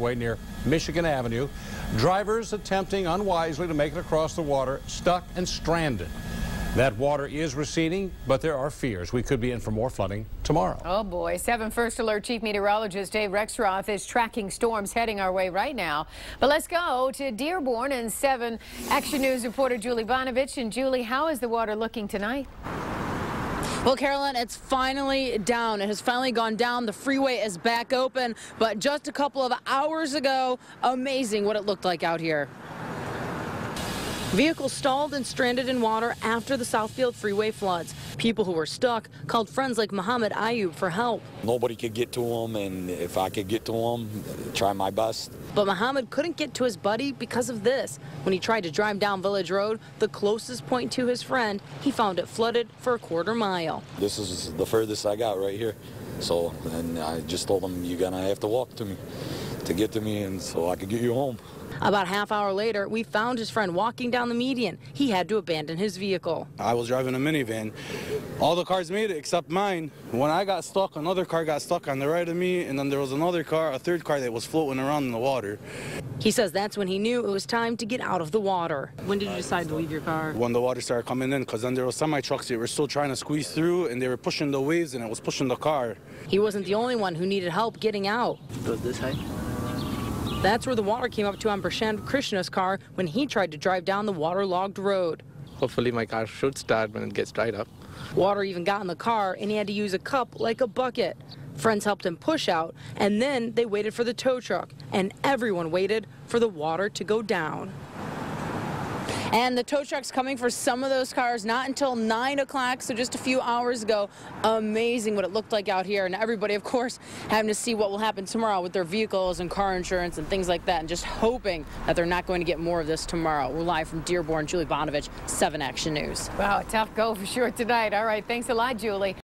Way near Michigan Avenue. Drivers attempting unwisely to make it across the water, stuck and stranded. That water is receding, but there are fears we could be in for more flooding tomorrow. Oh boy, 7 First Alert Chief Meteorologist Dave Rexroth is tracking storms heading our way right now. But let's go to Dearborn and 7 Action News reporter Julie Banovic. And Julie, how is the water looking tonight? Well, Carolyn, it's finally down. It has finally gone down. The freeway is back open. But just a couple of hours ago, amazing what it looked like out here. Vehicles stalled and stranded in water after the Southfield freeway floods. People who were stuck called friends like Muhammad Ayub for help. Nobody could get to him, and if I could get to him, try my best. But Muhammad couldn't get to his buddy because of this. When he tried to drive down Village Road, the closest point to his friend, he found it flooded for a quarter mile. This is the furthest I got right here. So, and I just told him, you're going to have to walk to me to get to me, and so I could get you home. About half hour later, we found his friend walking down the median. He had to abandon his vehicle. I was driving a minivan. All the cars made it except mine. When I got stuck, another car got stuck on the right of me, and then there was another car, a third car that was floating around in the water. He says that's when he knew it was time to get out of the water. When did you decide to leave your car? When the water started coming in, because then there were semi trucks that were still trying to squeeze through, and they were pushing the waves, and it was pushing the car. He wasn't the only one who needed help getting out. Goes this high. That's where the water came up to on Prashant Krishna's car when he tried to drive down the waterlogged road. Hopefully my car should start when it gets dried up. Water even got in the car and he had to use a cup like a bucket. Friends helped him push out and then they waited for the tow truck and everyone waited for the water to go down. And the tow truck's coming for some of those cars, not until 9 o'clock, so just a few hours ago. Amazing what it looked like out here. And everybody, of course, having to see what will happen tomorrow with their vehicles and car insurance and things like that, and just hoping that they're not going to get more of this tomorrow. We're live from Dearborn. Julie Banovic, 7 Action News. Wow, tough go for sure tonight. All right, thanks a lot, Julie.